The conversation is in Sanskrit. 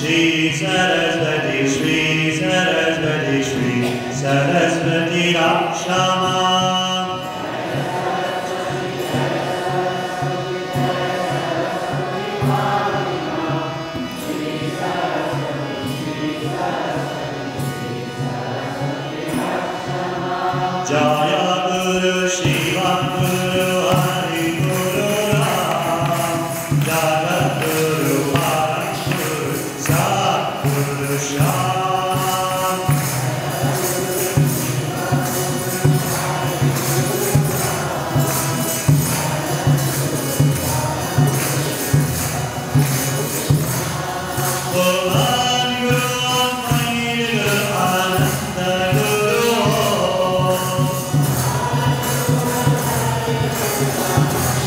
Shri Saraswati Shri Saraswati Shri Saraswati Jaya दुर्शी Thank you.